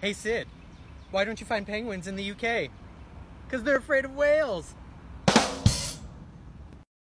Hey Sid, why don't you find penguins in the UK? Because they're afraid of whales.